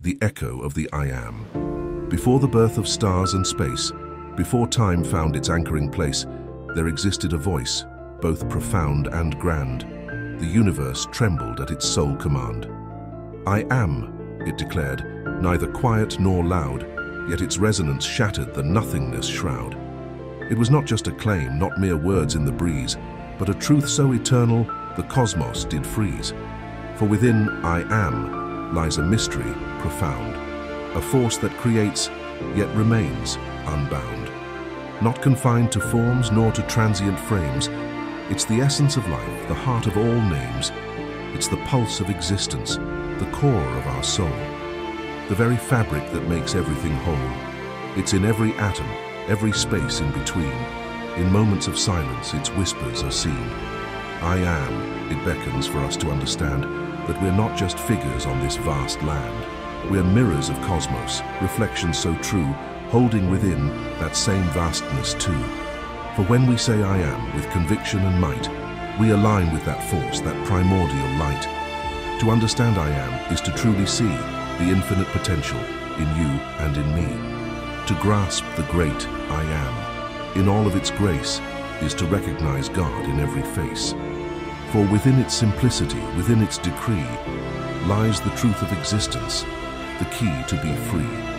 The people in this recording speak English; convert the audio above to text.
the echo of the I Am. Before the birth of stars and space, before time found its anchoring place, there existed a voice, both profound and grand. The universe trembled at its sole command. I am, it declared, neither quiet nor loud, yet its resonance shattered the nothingness shroud. It was not just a claim, not mere words in the breeze, but a truth so eternal the cosmos did freeze. For within I am lies a mystery profound, a force that creates, yet remains unbound. Not confined to forms nor to transient frames, it's the essence of life, the heart of all names. It's the pulse of existence, the core of our soul, the very fabric that makes everything whole. It's in every atom, every space in between. In moments of silence, its whispers are seen. I am, it beckons for us to understand that we're not just figures on this vast land. We're mirrors of cosmos, reflections so true, holding within that same vastness too. For when we say I am with conviction and might, we align with that force, that primordial light. To understand I am is to truly see the infinite potential in you and in me. To grasp the great I am in all of its grace is to recognize God in every face. For within its simplicity, within its decree, lies the truth of existence, the key to be free.